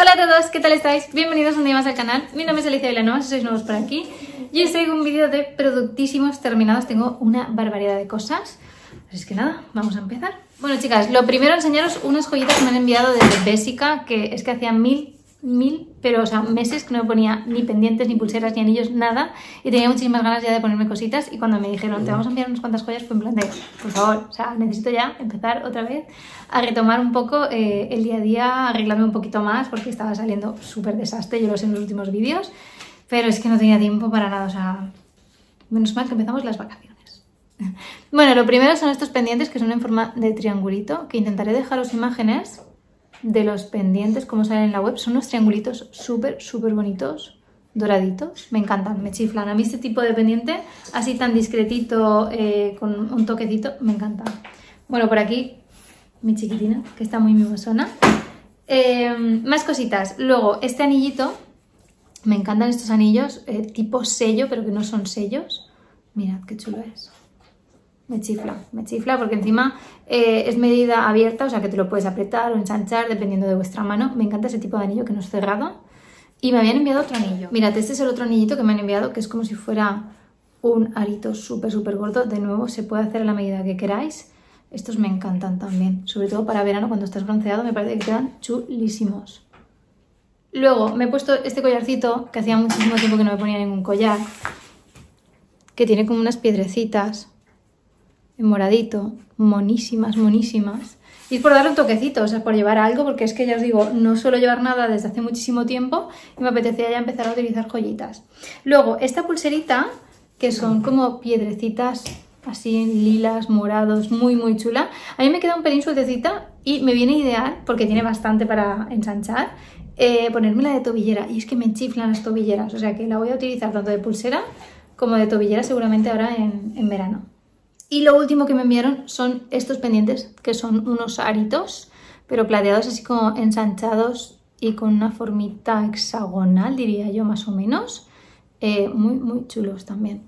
Hola a todos, ¿qué tal estáis? Bienvenidos un día más al canal. Mi nombre es Alicia Vilanova, si sois nuevos por aquí. Y os traigo un vídeo de productísimos terminados. Tengo una barbaridad de cosas. Así que nada, vamos a empezar. Bueno chicas, lo primero enseñaros unas joyitas que me han enviado desde Bésica, que es que hacía mil mil, pero o sea, meses que no me ponía ni pendientes, ni pulseras, ni anillos, nada. Y tenía muchísimas ganas ya de ponerme cositas. Y cuando me dijeron, te vamos a enviar unas cuantas joyas, fue en plan de, por favor, o sea, necesito ya empezar otra vez a retomar un poco eh, el día a día, arreglarme un poquito más, porque estaba saliendo súper desastre, yo lo sé en los últimos vídeos. Pero es que no tenía tiempo para nada, o sea, menos mal que empezamos las vacaciones. Bueno, lo primero son estos pendientes que son en forma de triangulito, que intentaré dejaros imágenes de los pendientes, como salen en la web. Son unos triangulitos súper, súper bonitos, doraditos. Me encantan, me chiflan. A mí este tipo de pendiente, así tan discretito, eh, con un toquecito, me encanta. Bueno, por aquí mi chiquitina, que está muy mimosona. Eh, más cositas. Luego, este anillito, me encantan estos anillos, eh, tipo sello, pero que no son sellos. Mirad qué chulo es me chifla, me chifla porque encima eh, es medida abierta, o sea que te lo puedes apretar o ensanchar dependiendo de vuestra mano. Me encanta ese tipo de anillo que no es cerrado. Y me habían enviado otro anillo. Mirad, este es el otro anillito que me han enviado, que es como si fuera un arito súper, súper gordo. De nuevo, se puede hacer a la medida que queráis. Estos me encantan también, sobre todo para verano cuando estás bronceado, me parece que quedan chulísimos. Luego me he puesto este collarcito, que hacía muchísimo tiempo que no me ponía ningún collar, que tiene como unas piedrecitas en moradito, monísimas, monísimas. Y es por darle un toquecito, o sea, por llevar algo, porque es que ya os digo, no suelo llevar nada desde hace muchísimo tiempo y me apetecía ya empezar a utilizar joyitas. Luego, esta pulserita, que son como piedrecitas así lilas, morados, muy muy chula. A mí me queda un pelín sueltecita y me viene ideal, porque tiene bastante para ensanchar, eh, ponérmela de tobillera. Y es que me chiflan las tobilleras, o sea que la voy a utilizar tanto de pulsera como de tobillera seguramente ahora en, en verano. Y lo último que me enviaron son estos pendientes, que son unos aritos, pero plateados así como ensanchados y con una formita hexagonal, diría yo, más o menos. Eh, muy, muy chulos también.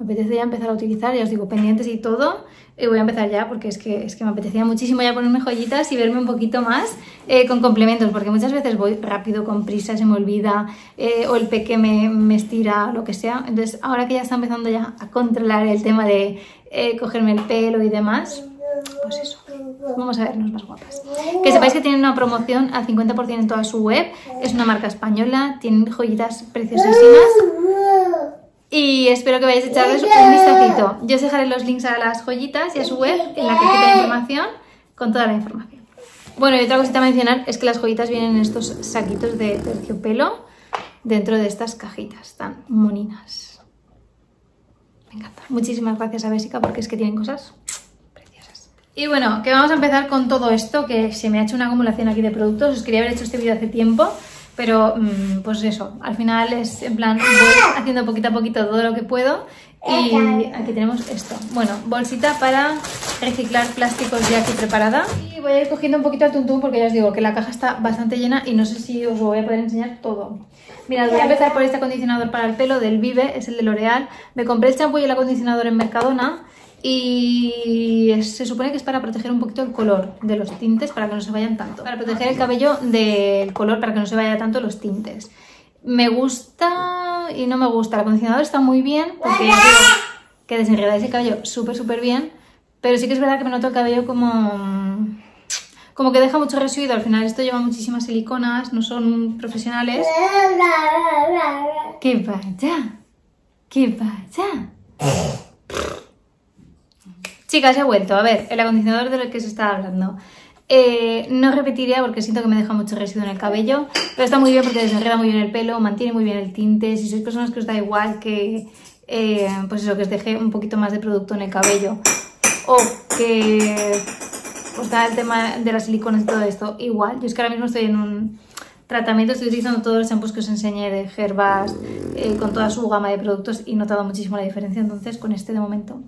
Me apetece ya empezar a utilizar, ya os digo, pendientes y todo. Y voy a empezar ya porque es que, es que me apetecía muchísimo ya ponerme joyitas y verme un poquito más eh, con complementos, porque muchas veces voy rápido, con prisa, se me olvida, eh, o el peque me, me, estira, lo que sea. Entonces, ahora que ya está empezando ya a controlar el tema de eh, cogerme el pelo y demás, pues eso, vamos a vernos más guapas. Que sepáis que tienen una promoción al 50% en toda su web, es una marca española, tienen joyitas preciosísimas y espero que vayáis a echarles un vistacito. Yo os dejaré los links a las joyitas y a su web en la cajita de información con toda la información. Bueno, y otra cosita a mencionar es que las joyitas vienen en estos saquitos de terciopelo dentro de estas cajitas tan moninas. Me encanta. Muchísimas gracias a Bésica porque es que tienen cosas preciosas. Y bueno, que vamos a empezar con todo esto, que se me ha hecho una acumulación aquí de productos. Os quería haber hecho este vídeo hace tiempo, pero mm, pues eso, al final es en plan, voy haciendo poquito a poquito todo lo que puedo y aquí tenemos esto. Bueno, bolsita para reciclar plásticos ya aquí preparada. Y voy a ir cogiendo un poquito al tuntún porque ya os digo que la caja está bastante llena y no sé si os lo voy a poder enseñar todo. Mirad, voy a empezar por este acondicionador para el pelo del Vive, es el de L'Oreal. Me compré el champú y el acondicionador en Mercadona y se supone que es para proteger un poquito el color de los tintes para que no se vayan tanto. Para proteger el cabello del color para que no se vaya tanto los tintes. Me gusta y no me gusta. El acondicionador está muy bien porque que desenredáis el cabello súper súper bien, pero sí que es verdad que me noto el cabello como como que deja mucho residuo. Al final esto lleva muchísimas siliconas, no son profesionales. ¿Qué pasa? ¿Qué pasa? Chicas, he vuelto. A ver, el acondicionador del que se estaba hablando. Eh, no repetiría porque siento que me deja mucho residuo en el cabello, pero está muy bien porque desenreda muy bien el pelo, mantiene muy bien el tinte. Si sois personas que os da igual que, eh, pues eso, que os deje un poquito más de producto en el cabello o que os da el tema de las siliconas y todo esto, igual. Yo es que ahora mismo estoy en un tratamiento, estoy utilizando todos los shampoos que os enseñé de Herbas eh, con toda su gama de productos y he notado muchísimo la diferencia, entonces con este de momento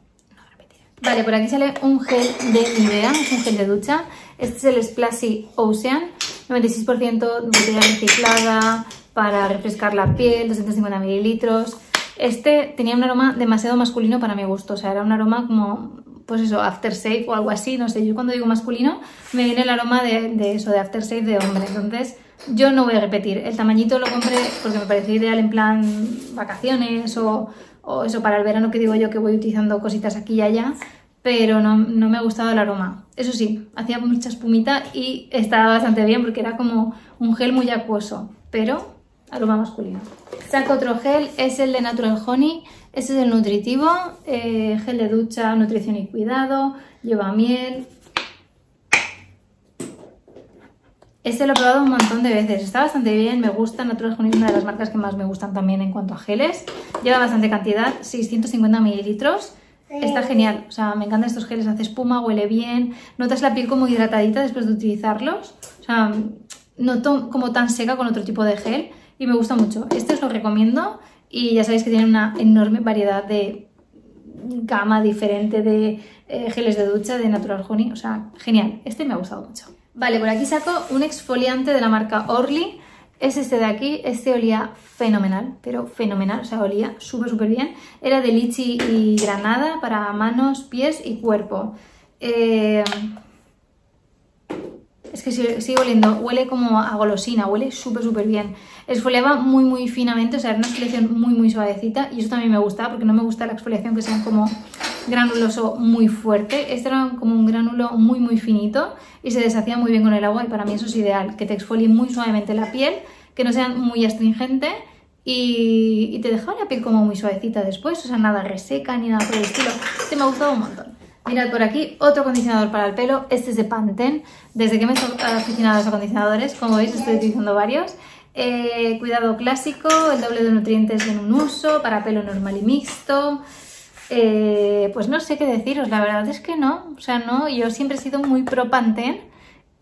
Vale, por aquí sale un gel de Nivea, es un gel de ducha. Este es el Splashy Ocean, 96% botella reciclada para refrescar la piel, 250 mililitros. Este tenía un aroma demasiado masculino para mi gusto, o sea, era un aroma como, pues eso, aftershave o algo así, no sé, yo cuando digo masculino me viene el aroma de, de eso, de aftershave de hombre, entonces yo no voy a repetir. El tamañito lo compré porque me pareció ideal en plan vacaciones o, o eso para el verano que digo yo que voy utilizando cositas aquí y allá, pero no, no, me ha gustado el aroma. Eso sí, hacía mucha espumita y estaba bastante bien porque era como un gel muy acuoso, pero aroma masculino. Saco otro gel, es el de Natural Honey, este es el nutritivo, eh, gel de ducha, nutrición y cuidado, lleva miel. Este lo he probado un montón de veces, está bastante bien, me gusta, Natural Honey es una de las marcas que más me gustan también en cuanto a geles. Lleva bastante cantidad, 650 mililitros. Está genial, o sea, me encantan estos geles, hace espuma, huele bien, notas la piel como hidratadita después de utilizarlos. O sea, noto como tan seca con otro tipo de gel y me gusta mucho. Este os lo recomiendo y ya sabéis que tiene una enorme variedad de gama diferente de eh, geles de ducha de Natural Honey, o sea, genial. Este me ha gustado mucho. Vale, por aquí saco un exfoliante de la marca Orly. Es este de aquí, este olía fenomenal, pero fenomenal, o sea, olía súper, súper bien. Era de lichi y granada para manos, pies y cuerpo. Eh, es que sigue oliendo, huele como a golosina, huele súper súper bien. Exfoliaba muy muy finamente, o sea, era una exfoliación muy muy suavecita y eso también me gusta porque no me gusta la exfoliación que sea como granuloso muy fuerte. Este era como un granulo muy muy finito y se deshacía muy bien con el agua y para mí eso es ideal, que te exfolie muy suavemente la piel, que no sea muy astringente y, y te dejaba la piel como muy suavecita después, o sea, nada reseca ni nada por el estilo. Este me ha gustado un montón. Mirad por aquí, otro acondicionador para el pelo. Este es de Pantene. Desde que me he aficionado a los acondicionadores, como veis estoy utilizando varios. Eh, cuidado clásico, el doble de nutrientes en un uso, para pelo normal y mixto. Eh, pues no sé qué deciros, la verdad es que no. O sea, no, yo siempre he sido muy pro Pantene.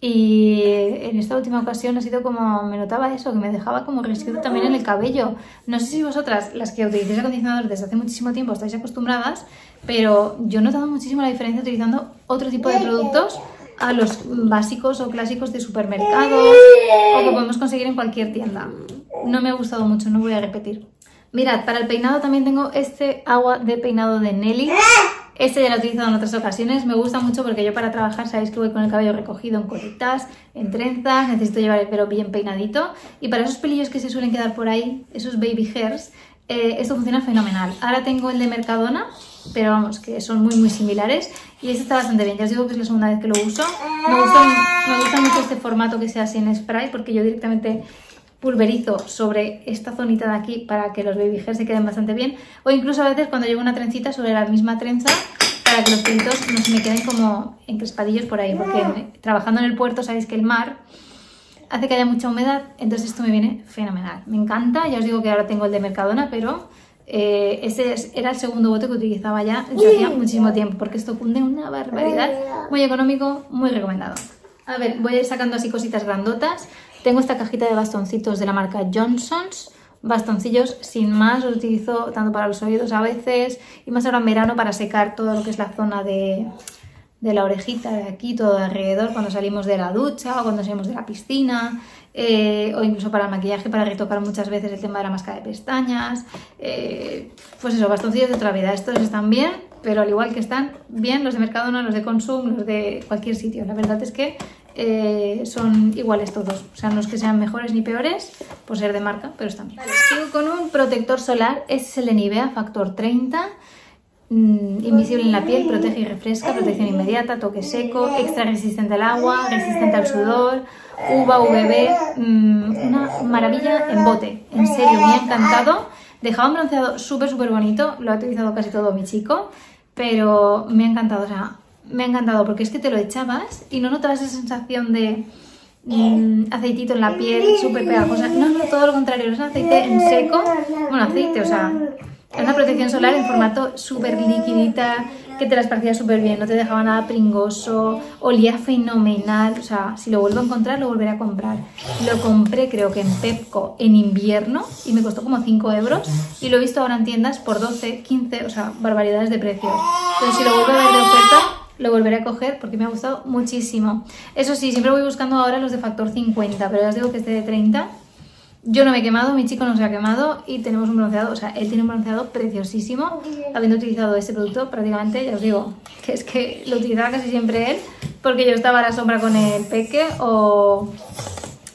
Y en esta última ocasión ha sido como, me notaba eso, que me dejaba como residuo también en el cabello. No sé si vosotras, las que utilizáis acondicionador desde hace muchísimo tiempo, estáis acostumbradas, pero yo he notado muchísimo la diferencia utilizando otro tipo de productos a los básicos o clásicos de supermercados o que podemos conseguir en cualquier tienda. No me ha gustado mucho, no voy a repetir. Mirad, para el peinado también tengo este agua de peinado de Nelly. Este ya lo he utilizado en otras ocasiones, me gusta mucho porque yo para trabajar sabéis que voy con el cabello recogido en colitas, en trenzas, necesito llevar el pelo bien peinadito y para esos pelillos que se suelen quedar por ahí, esos baby hairs, eh, esto funciona fenomenal. Ahora tengo el de Mercadona, pero vamos, que son muy muy similares. Y este está bastante bien, ya os digo que es la segunda vez que lo uso. Me gusta, me gusta mucho este formato que sea así en spray porque yo directamente pulverizo sobre esta zonita de aquí para que los baby hairs se queden bastante bien. O incluso a veces cuando llevo una trencita sobre la misma trenza para que los pelitos no se me queden como encrespadillos por ahí porque trabajando en el puerto sabéis que el mar hace que haya mucha humedad entonces esto me viene fenomenal. Me encanta, ya os digo que ahora tengo el de Mercadona pero eh, ese era el segundo bote que utilizaba ya desde hacía muchísimo tiempo porque esto cunde una barbaridad. Muy económico, muy recomendado. A ver, voy a ir sacando así cositas grandotas. Tengo esta cajita de bastoncitos de la marca Johnson's. Bastoncillos sin más, los utilizo tanto para los oídos a veces y más ahora en verano para secar todo lo que es la zona de, la orejita de aquí, todo alrededor, cuando salimos de la ducha o cuando salimos de la piscina, eh, o incluso para el maquillaje, para retocar muchas veces el tema de la máscara de pestañas. Eh, pues eso, bastoncillos de otra vida. Estos están bien, pero al igual que están bien los de Mercadona, los de Consum, los de cualquier sitio. La verdad es que eh, son iguales todos. O sea, no es que sean mejores ni peores por ser de marca, pero están bien. sigo con un protector solar. Es el de Nivea Factor 30. Mm, invisible en la piel, protege y refresca, protección inmediata, toque seco, extra resistente al agua, resistente al sudor, uva, UVB, mm, una maravilla en bote, en serio, me ha encantado. Dejaba un bronceado súper, súper bonito, lo ha utilizado casi todo mi chico, pero me ha encantado, o sea, me ha encantado porque es que te lo echabas y no notabas esa sensación de mm, aceitito en la piel, súper pegajosa. No, no, todo lo contrario, es un aceite en seco, bueno, aceite, o sea, una protección solar en formato súper liquidita, que te las parecía súper bien, no te dejaba nada pringoso, olía fenomenal, o sea, si lo vuelvo a encontrar lo volveré a comprar. Lo compré creo que en Pepco en invierno y me costó como 5 euros y lo he visto ahora en tiendas por 12, 15, o sea, barbaridades de precios. Entonces si lo vuelvo a ver de oferta lo volveré a coger porque me ha gustado muchísimo. Eso sí, siempre voy buscando ahora los de factor 50, pero ya os digo que este de 30 yo no me he quemado, mi chico no se ha quemado y tenemos un bronceado, o sea, él tiene un bronceado preciosísimo, habiendo utilizado este producto prácticamente, ya os digo, que es que lo utilizaba casi siempre él, porque yo estaba a la sombra con el peque o,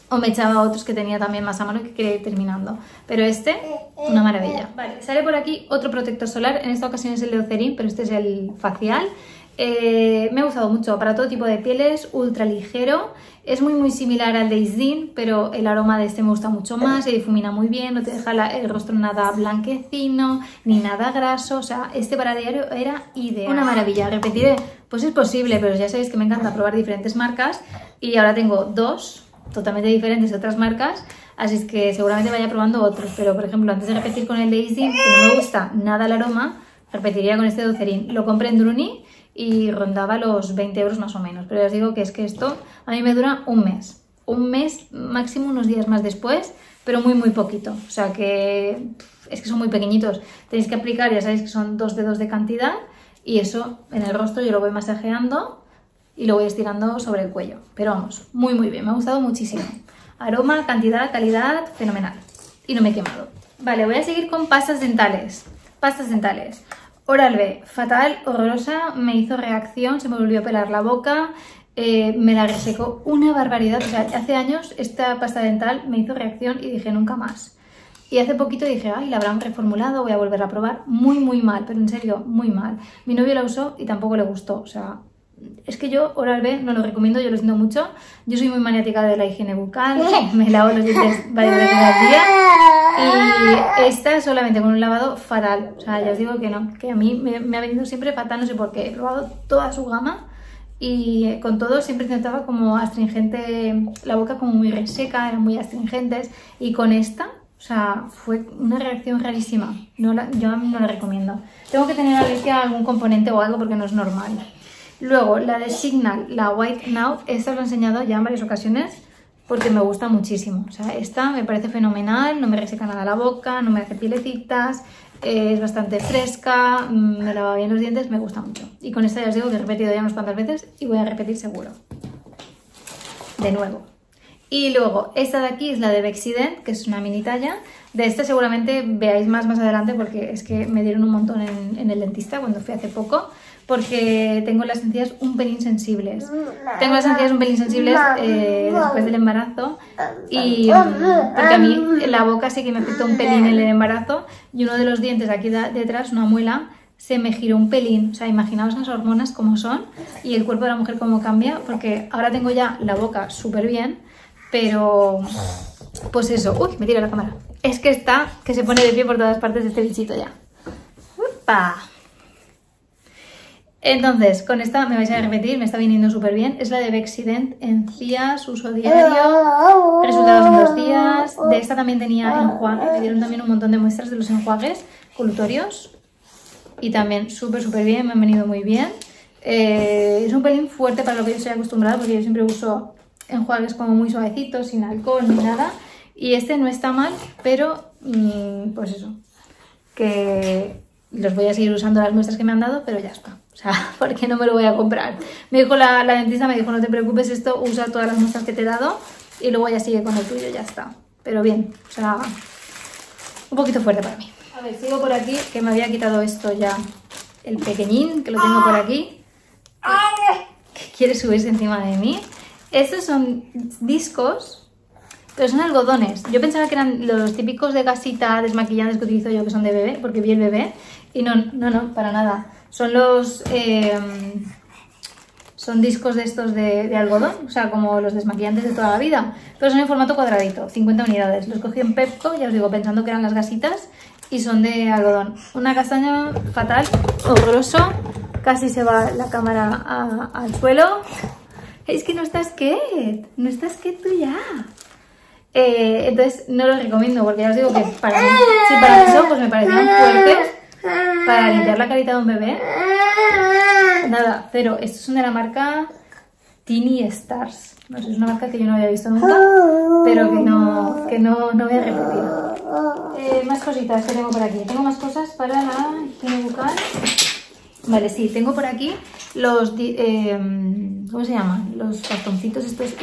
o me echaba otros que tenía también más a mano que quería ir terminando. Pero este, una maravilla. Vale, sale por aquí otro protector solar, en esta ocasión es el de Eucerin, pero este es el facial. Eh, me ha gustado mucho para todo tipo de pieles, ultra ligero. Es muy muy similar al de Isdin, pero el aroma de este me gusta mucho más, se difumina muy bien, no te deja el rostro nada blanquecino, ni nada graso, o sea, este para diario era ideal. Una maravilla, repetiré, pues es posible, pero ya sabéis que me encanta probar diferentes marcas y ahora tengo dos totalmente diferentes de otras marcas, así es que seguramente vaya probando otros, pero por ejemplo, antes de repetir con el de Isdin, que no me gusta nada el aroma, repetiría con este Docerin. Lo compré en Druni y rondaba los 20 euros más o menos. Pero os digo que es que esto a mí me dura un mes. Un mes, máximo unos días más después, pero muy, muy poquito. O sea que es que son muy pequeñitos. Tenéis que aplicar, ya sabéis que son dos dedos de cantidad y eso en el rostro yo lo voy masajeando y lo voy estirando sobre el cuello. Pero vamos, muy, muy bien. Me ha gustado muchísimo. Aroma, cantidad, calidad, fenomenal. Y no me he quemado. Vale, voy a seguir con pastas dentales. Pastas dentales. Oral-B, fatal, horrorosa, me hizo reacción, se me volvió a pelar la boca, eh, me la resecó una barbaridad. O sea, hace años esta pasta dental me hizo reacción y dije nunca más. Y hace poquito dije, ay, la habrán reformulado, voy a volver a probar. Muy, muy mal, pero en serio, muy mal. Mi novio la usó y tampoco le gustó. O sea, es que yo Oral-B no lo recomiendo, yo lo siento mucho. Yo soy muy maniática de la higiene bucal, me lavo los dientes varias veces al día. Y esta solamente con un lavado fatal. O sea, ya os digo que no, que a mí me, ha venido siempre fatal, no sé por qué. He probado toda su gama y con todo siempre intentaba como astringente, la boca como muy reseca, eran muy astringentes. Y con esta, o sea, fue una reacción rarísima. No la, yo no la recomiendo. Tengo que tener alergia a algún componente o algo porque no es normal. Luego, la de Signal, la White Now, esta os la he enseñado ya en varias ocasiones porque me gusta muchísimo. O sea, esta me parece fenomenal, no me reseca nada la boca, no me hace pielecitas, es bastante fresca, mm, me lava bien los dientes, me gusta mucho. Y con esta ya os digo que he repetido ya unas cuantas veces y voy a repetir seguro. De nuevo. Y luego, esta de aquí es la de Bexident, que es una mini talla. De esta seguramente veáis más más adelante porque es que me dieron un montón en, en el dentista cuando fui hace poco porque tengo las encías un pelín sensibles. Tengo las encías un pelín sensibles eh, después del embarazo y porque a mí la boca sí que me afectó un pelín en el embarazo y uno de los dientes aquí detrás, una muela, se me giró un pelín. O sea, imaginaos las hormonas como son y el cuerpo de la mujer cómo cambia, porque ahora tengo ya la boca súper bien, pero pues eso. Uy, me tira la cámara. Es que está, que se pone de pie por todas partes este bichito ya. ¡Upa! Entonces, con esta me vais a repetir, me está viniendo súper bien. Es la de Bexident, encías, uso diario, resultados en dos días. De esta también tenía enjuague, me dieron también un montón de muestras de los enjuagues colutorios. Y también súper, súper bien, me han venido muy bien. Eh, es un pelín fuerte para lo que yo estoy acostumbrada, porque yo siempre uso enjuagues como muy suavecitos, sin alcohol ni nada. Y este no está mal, pero mm, pues eso, que los voy a seguir usando las muestras que me han dado, pero ya está. O sea, porque no me lo voy a comprar. Me dijo la, dentista, me dijo, no te preocupes, esto usa todas las muestras que te he dado y luego ya sigue con el tuyo, ya está. Pero bien, o sea, un poquito fuerte para mí. A ver, sigo por aquí, que me había quitado esto ya, el pequeñín, que lo tengo por aquí. Que quiere subirse encima de mí. Estos son discos, pero son algodones. Yo pensaba que eran los típicos de gasita desmaquillantes que utilizo yo, que son de bebé, porque vi el bebé. Y no, no, no, para nada. Son los... Eh, son discos de estos de, algodón, o sea, como los desmaquillantes de toda la vida, pero son en formato cuadradito, 50 unidades. Los cogí en Pepco, ya os digo, pensando que eran las gasitas, y son de algodón. Una castaña fatal, horroroso, casi se va la cámara al suelo. Es que no estás qué, no estás qué tú ya. Eh, entonces no lo recomiendo porque ya os digo que para, mí, si para mis ojos me parecían fuertes, para limpiar la carita de un bebé. Nada, pero estos son de la marca Teeny Stars. No sé, es una marca que yo no había visto nunca, pero que no, que no, no voy a repetir. Eh, más cositas que tengo por aquí. Tengo más cosas para la higiene bucal. Vale, sí, tengo por aquí los, eh, ¿cómo se llaman? Los cartoncitos estos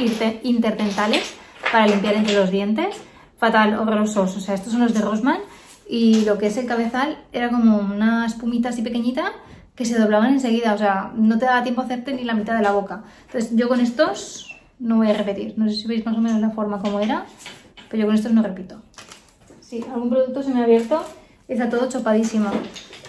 interdentales para limpiar entre los dientes. Fatal, horrorosos. O sea, estos son los de Rossmann y lo que es el cabezal era como una espumita así pequeñita que se doblaban enseguida, o sea, no te daba tiempo a hacerte ni la mitad de la boca. Entonces yo con estos no voy a repetir. No sé si veis más o menos la forma como era, pero yo con estos no repito. Sí, algún producto se me ha abierto está todo chopadísimo.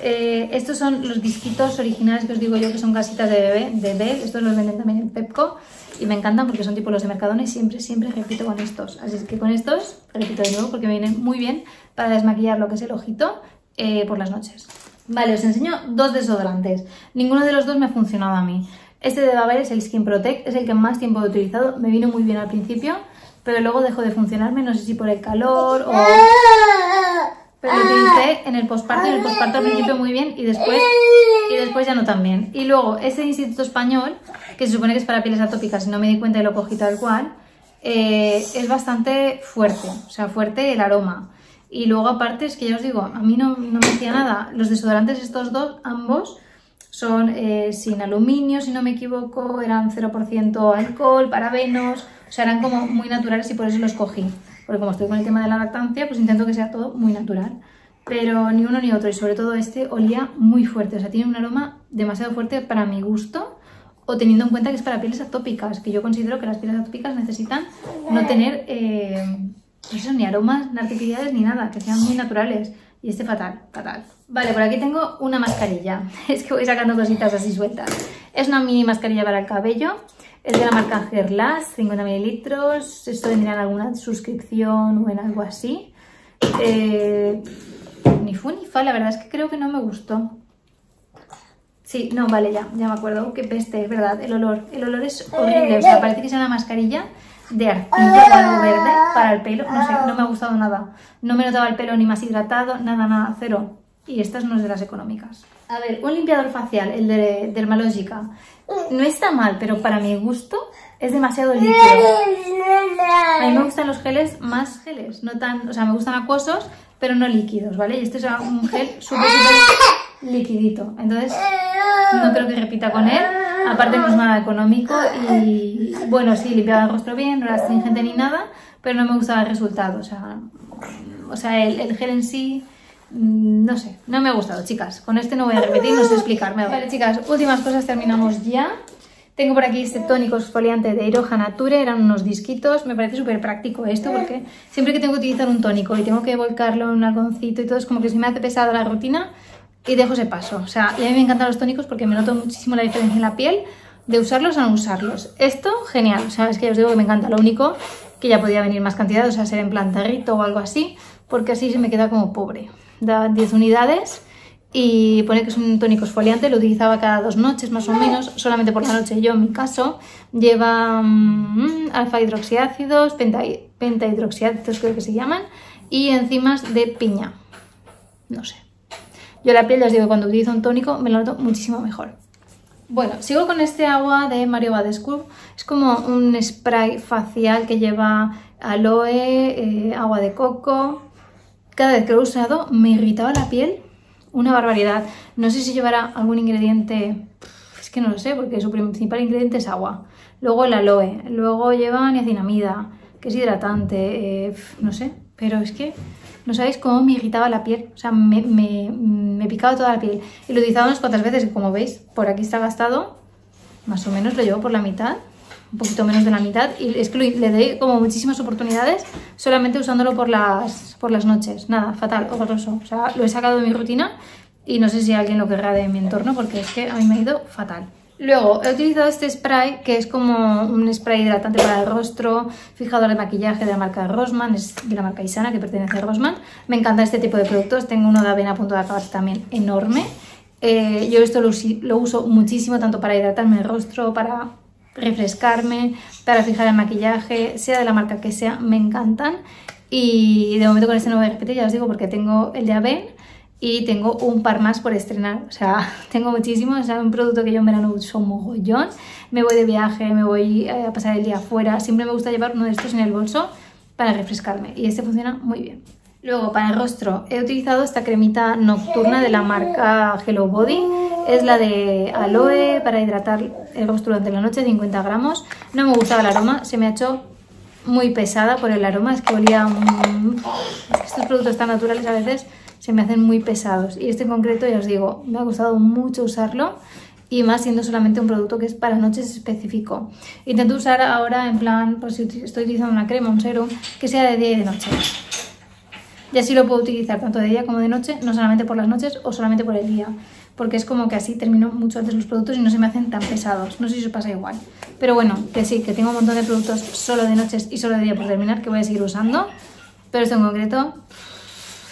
Eh, estos son los disquitos originales que os digo yo que son casitas de bebé, de bebé. Estos los venden también en Pepco y me encantan porque son tipo los de Mercadona y siempre, siempre repito con estos. Así que con estos repito de nuevo porque me vienen muy bien para desmaquillar lo que es el ojito eh, por las noches. Vale, os enseño dos desodorantes. Ninguno de los dos me ha funcionado a mí. Este de Baber es el Skin Protect, es el que más tiempo he utilizado. Me vino muy bien al principio, pero luego dejó de funcionarme, no sé si por el calor o pero lo utilicé en el posparto, en el posparto al principio muy bien y después, y después ya no tan bien. Y luego ese Instituto Español, que se supone que es para pieles atópicas no me di cuenta y lo cogí tal cual, eh, es bastante fuerte, o sea, fuerte el aroma. Y luego aparte es que ya os digo, a mí no, no me hacía nada. Los desodorantes estos dos, ambos, son eh, sin aluminio, si no me equivoco, eran 0% alcohol, parabenos, o sea, eran como muy naturales y por eso los cogí porque como estoy con el tema de la lactancia, pues intento que sea todo muy natural. Pero ni uno ni otro, y sobre todo este olía muy fuerte, o sea, tiene un aroma demasiado fuerte para mi gusto, o teniendo en cuenta que es para pieles atópicas, que yo considero que las pieles atópicas necesitan no tener eh, pues ni aromas, ni artificiales, ni nada, que sean muy naturales. Y este fatal, fatal. Vale, por aquí tengo una mascarilla. Es que voy sacando cositas así sueltas. Es una mini mascarilla para el cabello. Es de la marca Gerlas, 50 mililitros. Esto vendría en alguna suscripción o en algo así. Eh, ni fu ni fa, la verdad es que creo que no me gustó. Sí, no, vale, ya, ya me acuerdo. Qué peste, es verdad, el olor. El olor es horrible, o sea, parece que es una mascarilla de arcilla o algo verde para el pelo. No sé, no me ha gustado nada. No me notaba el pelo ni más hidratado, nada, nada, cero. Y estas no es de las económicas. A ver, un limpiador facial, el de Dermalogica. No está mal, pero para mi gusto es demasiado líquido. A mí me gustan los geles más geles, no tan, o sea, me gustan acuosos, pero no líquidos, ¿vale? Y este es un gel súper, súper liquidito. Entonces, no creo que repita con él. Aparte no es nada económico y, bueno, sí, limpiaba el rostro bien, no era astringente ni nada, pero no me gustaba el resultado. O sea, o sea el, el gel en sí Mm, no sé, no me ha gustado, chicas. Con este no voy a repetir, no sé explicarme. Vale, chicas, últimas cosas, terminamos ya. Tengo por aquí este tónico exfoliante de Iroha Nature, eran unos disquitos. Me parece súper práctico esto porque siempre que tengo que utilizar un tónico y tengo que volcarlo en un algoncito y todo, es como que se me hace pesada la rutina y dejo ese paso. O sea, y a mí me encantan los tónicos porque me noto muchísimo la diferencia en la piel de usarlos a no usarlos. Esto, genial. O sea, es que ya os digo que me encanta. Lo único que ya podía venir más cantidad, o sea, ser en plan tarrito o algo así, porque así se me queda como pobre da 10 unidades y pone que es un tónico exfoliante, lo utilizaba cada dos noches más o menos, solamente por la noche yo en mi caso. Lleva mm, alfa hidroxiácidos, penta, pentahidroxiácidos creo que se llaman, y enzimas de piña. No sé. Yo la piel, les digo, cuando utilizo un tónico me lo noto muchísimo mejor. Bueno, sigo con este agua de Mario Badescu. Es como un spray facial que lleva aloe, eh, agua de coco, cada vez que lo he usado me irritaba la piel una barbaridad. No sé si llevará algún ingrediente, es que no lo sé, porque su principal ingrediente es agua. Luego el aloe, luego lleva niacinamida, que es hidratante, eh, no sé, pero es que no sabéis cómo me irritaba la piel, o sea, me, me, picaba toda la piel. Y lo he utilizado unas cuantas veces, como veis, por aquí está gastado, más o menos lo llevo por la mitad un poquito menos de la mitad y es que le doy como muchísimas oportunidades solamente usándolo por las, por las noches. Nada, fatal, horroroso. O sea, lo he sacado de mi rutina y no sé si alguien lo querrá de mi entorno porque es que a mí me ha ido fatal. Luego he utilizado este spray que es como un spray hidratante para el rostro, fijador de maquillaje de la marca Rosman, es de la marca Isana que pertenece a Rosman. Me encanta este tipo de productos, tengo uno de avena a punto de acabar también enorme. Eh, yo esto lo, uso muchísimo tanto para hidratarme el rostro, para refrescarme, para fijar el maquillaje, sea de la marca que sea, me encantan. Y de momento con este no voy ya os digo, porque tengo el de Aven y tengo un par más por estrenar. O sea, tengo muchísimo, es un producto que yo en verano uso mogollón. Me voy de viaje, me voy eh, a pasar el día afuera, siempre me gusta llevar uno de estos en el bolso para refrescarme y este funciona muy bien. Luego para el rostro he utilizado esta cremita nocturna de la marca Hello Body. Es la de aloe para hidratar el rostro durante la noche, 50 gramos. No me gustaba el aroma, se me ha hecho muy pesada por el aroma. Es que olía... Estos productos tan naturales a veces se me hacen muy pesados. Y este en concreto, ya os digo, me ha gustado mucho usarlo y más siendo solamente un producto que es para noches específico. Intento usar ahora en plan, pues si estoy utilizando una crema, un serum, que sea de día y de noche. Y así lo puedo utilizar tanto de día como de noche, no solamente por las noches o solamente por el día. Porque es como que así termino mucho antes los productos y no se me hacen tan pesados. No sé si os pasa igual. Pero bueno, que sí, que tengo un montón de productos solo de noches y solo de día por terminar que voy a seguir usando. Pero esto en concreto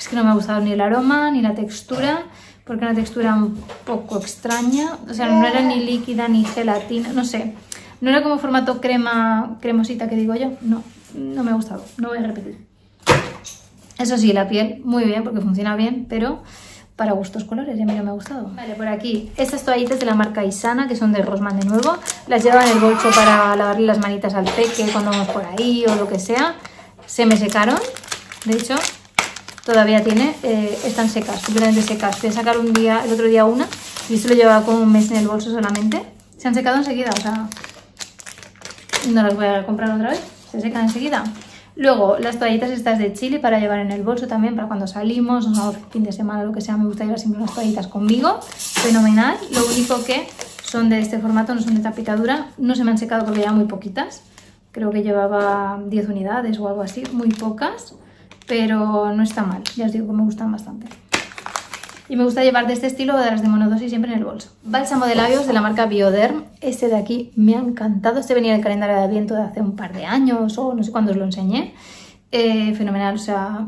es que no me ha gustado ni el aroma ni la textura porque una textura un poco extraña, o sea, no era ni líquida ni gelatina, no sé, no era como formato crema, cremosita que digo yo, no, no me ha gustado, no voy a repetir. Eso sí, la piel muy bien porque funciona bien, pero para gustos colores, a mí no me ha gustado. Vale, por aquí, estas toallitas de la marca Isana, que son de Rosman de nuevo, las llevo en el bolso para lavarle las manitas al peque cuando vamos por ahí o lo que sea. Se me secaron, de hecho, todavía tiene, eh, están secas, completamente secas. Voy a sacar un día, el otro día una, y esto lo llevaba como un mes en el bolso solamente. Se han secado enseguida, o sea, no las voy a comprar otra vez, se secan enseguida. Luego, las toallitas estas de chile para llevar en el bolso también, para cuando salimos, o fin de semana, lo que sea, me gusta llevar siempre unas toallitas conmigo, fenomenal. Lo único que son de este formato, no son de tapicadura, no se me han secado porque ya muy poquitas. Creo que llevaba 10 unidades o algo así, muy pocas pero no está mal, ya os digo que me gustan bastante. Y me gusta llevar de este estilo de las de monodosis siempre en el bolso. Bálsamo de labios de la marca Bioderm. Este de aquí me ha encantado. Este venía en el calendario de Adviento de hace un par de años o no sé cuándo os lo enseñé. Eh, fenomenal, o sea,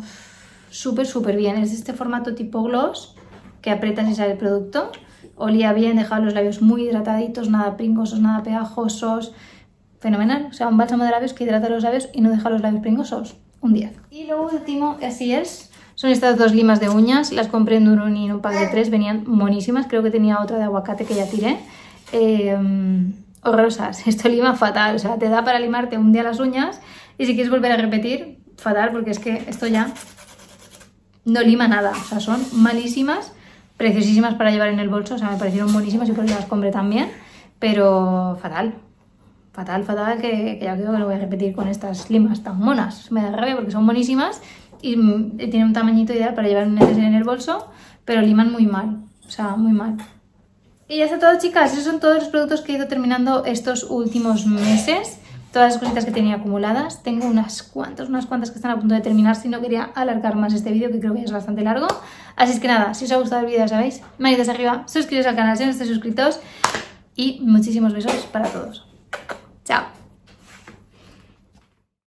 súper, súper bien. Es de este formato tipo gloss que aprietas y sale el producto. Olía bien, dejaba los labios muy hidrataditos, nada pringosos, nada pegajosos. Fenomenal, o sea, un bálsamo de labios que hidrata los labios y no deja los labios pringosos un 10. Y lo último, así es, son estas dos limas de uñas. Las compré en Durun y en un pack de tres, venían monísimas. Creo que tenía otra de aguacate que ya tiré. Eh, horrorosas, esto lima fatal, o sea, te da para limarte un día las uñas y si quieres volver a repetir, fatal, porque es que esto ya no lima nada, o sea, son malísimas, preciosísimas para llevar en el bolso, o sea, me parecieron buenísimas y por eso las compré también, pero fatal, fatal, fatal, que, ya creo que lo voy a repetir con estas limas tan monas. Me da rabia porque son buenísimas y mm, tienen un tamañito ideal para llevar un necesario en el bolso, pero liman muy mal, o sea, muy mal. Y ya está todo, chicas. Esos son todos los productos que he ido terminando estos últimos meses. Todas las cositas que tenía acumuladas. Tengo unas cuantas, unas cuantas que están a punto de terminar. Si no quería alargar más este vídeo, que creo que es bastante largo. Así es que nada, si os ha gustado el vídeo, ya sabéis, manitas arriba, suscribiros al canal si no estáis suscritos. Y muchísimos besos para todos. Tchau!